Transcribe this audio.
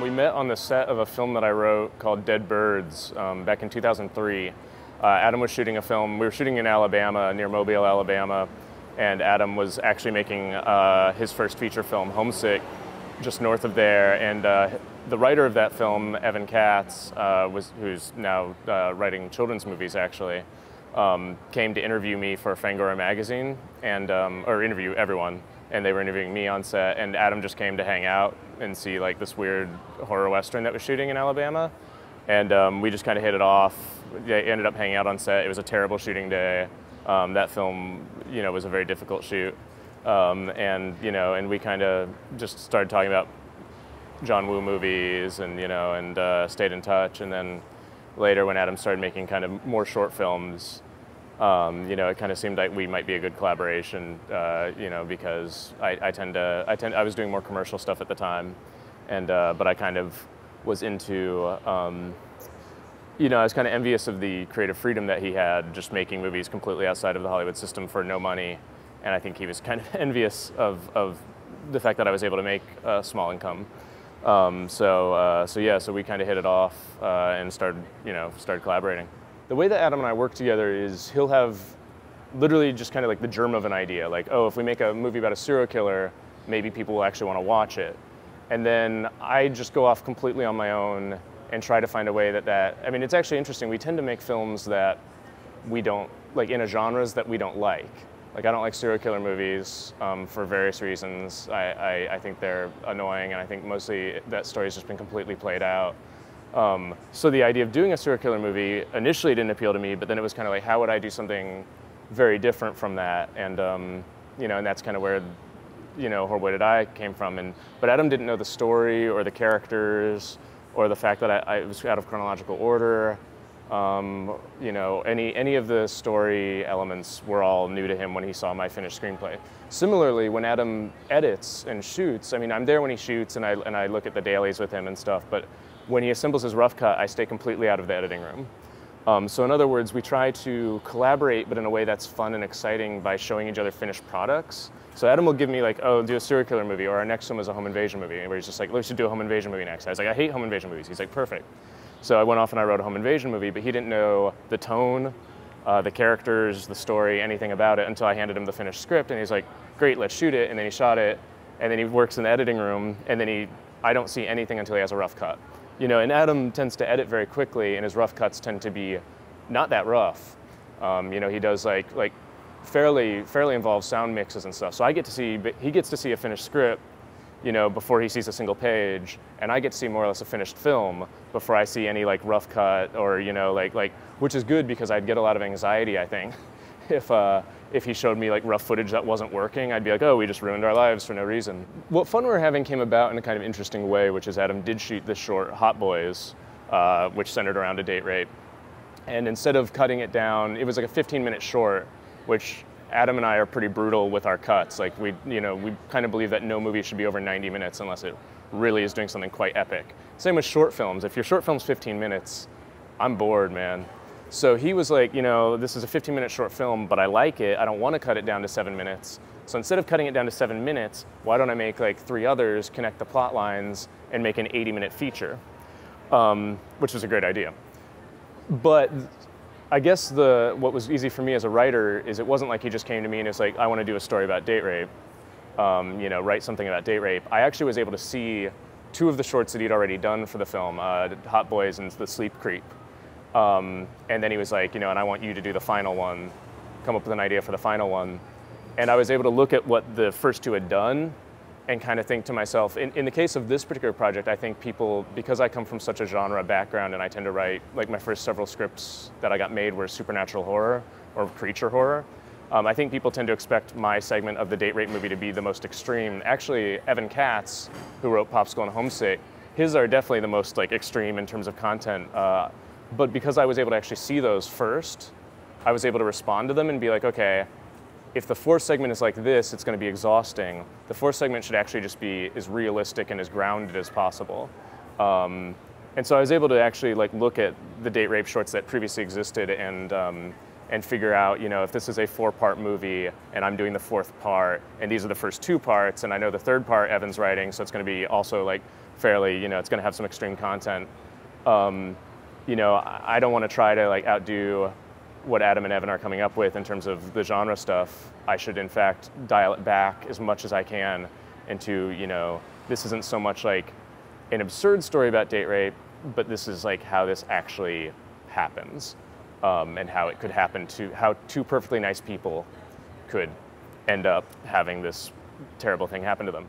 We met on the set of a film that I wrote called Dead Birds um, back in 2003. Uh, Adam was shooting a film. We were shooting in Alabama, near Mobile, Alabama, and Adam was actually making uh, his first feature film, Homesick, just north of there. And uh, the writer of that film, Evan Katz, uh, was who's now uh, writing children's movies actually, um, came to interview me for Fangoria magazine and um, or interview everyone. And they were interviewing me on set, and Adam just came to hang out and see like this weird horror western that was shooting in Alabama, and um, we just kind of hit it off. They ended up hanging out on set. It was a terrible shooting day. Um, that film, you know, was a very difficult shoot, um, and you know, and we kind of just started talking about John Woo movies, and you know, and uh, stayed in touch. And then later, when Adam started making kind of more short films, um, you know, it kind of seemed like we might be a good collaboration, uh, you know, because I, I, tend to, I tend, I was doing more commercial stuff at the time, and uh, but I kind of was into, um, you know, I was kind of envious of the creative freedom that he had, just making movies completely outside of the Hollywood system for no money, and I think he was kind of envious of, of the fact that I was able to make a small income. Um, so, uh, so yeah, so we kind of hit it off uh, and started, you know, started collaborating the way that Adam and I work together is he'll have literally just kind of like the germ of an idea, like, oh, if we make a movie about a serial killer, maybe people will actually want to watch it. And then I just go off completely on my own and try to find a way that that, I mean, it's actually interesting. We tend to make films that we don't, like in a genres that we don't like. Like I don't like serial killer movies um, for various reasons. I, I, I think they're annoying and I think mostly that story's just been completely played out. Um, so the idea of doing a serial killer movie initially didn't appeal to me, but then it was kind of like, how would I do something very different from that? And um, you know, and that's kind of where you know Horrible Did I came from. And but Adam didn't know the story or the characters or the fact that I, I was out of chronological order. Um, you know, any any of the story elements were all new to him when he saw my finished screenplay. Similarly, when Adam edits and shoots, I mean, I'm there when he shoots and I and I look at the dailies with him and stuff, but when he assembles his rough cut, I stay completely out of the editing room. Um, so in other words, we try to collaborate, but in a way that's fun and exciting by showing each other finished products. So Adam will give me like, oh, do a serial killer movie, or our next one was a home invasion movie, where he's just like, let's just do a home invasion movie next. I was like, I hate home invasion movies. He's like, perfect. So I went off and I wrote a home invasion movie, but he didn't know the tone, uh, the characters, the story, anything about it until I handed him the finished script, and he's like, great, let's shoot it. And then he shot it, and then he works in the editing room, and then he, I don't see anything until he has a rough cut. You know, and Adam tends to edit very quickly, and his rough cuts tend to be not that rough. Um, you know, he does like like fairly fairly involved sound mixes and stuff. So I get to see he gets to see a finished script, you know, before he sees a single page, and I get to see more or less a finished film before I see any like rough cut or you know like like which is good because I'd get a lot of anxiety I think if uh, if he showed me like rough footage that wasn't working, I'd be like, oh, we just ruined our lives for no reason. What fun we are having came about in a kind of interesting way, which is Adam did shoot this short, Hot Boys, uh, which centered around a date rape. And instead of cutting it down, it was like a 15 minute short, which Adam and I are pretty brutal with our cuts. Like we, you know, we kind of believe that no movie should be over 90 minutes unless it really is doing something quite epic. Same with short films. If your short film's 15 minutes, I'm bored, man. So he was like, you know, this is a 15 minute short film, but I like it. I don't want to cut it down to seven minutes. So instead of cutting it down to seven minutes, why don't I make like three others, connect the plot lines, and make an 80 minute feature? Um, which was a great idea. But I guess the what was easy for me as a writer is it wasn't like he just came to me and was like, I want to do a story about date rape, um, you know, write something about date rape. I actually was able to see two of the shorts that he'd already done for the film, uh, Hot Boys and The Sleep Creep. Um, and then he was like, you know, and I want you to do the final one, come up with an idea for the final one. And I was able to look at what the first two had done and kind of think to myself, in, in the case of this particular project, I think people, because I come from such a genre background and I tend to write, like my first several scripts that I got made were supernatural horror or creature horror. Um, I think people tend to expect my segment of the date rape movie to be the most extreme. Actually, Evan Katz, who wrote Pop Skull and Homesick, his are definitely the most like extreme in terms of content. Uh, but because I was able to actually see those first, I was able to respond to them and be like, okay, if the fourth segment is like this, it's going to be exhausting. The fourth segment should actually just be as realistic and as grounded as possible. Um, and so I was able to actually like look at the date rape shorts that previously existed and um, and figure out, you know, if this is a four-part movie and I'm doing the fourth part, and these are the first two parts, and I know the third part Evan's writing, so it's going to be also like fairly, you know, it's going to have some extreme content. Um, you know, I don't want to try to like outdo what Adam and Evan are coming up with in terms of the genre stuff. I should, in fact, dial it back as much as I can into, you know, this isn't so much like an absurd story about date rape, but this is like how this actually happens um, and how it could happen to how two perfectly nice people could end up having this terrible thing happen to them.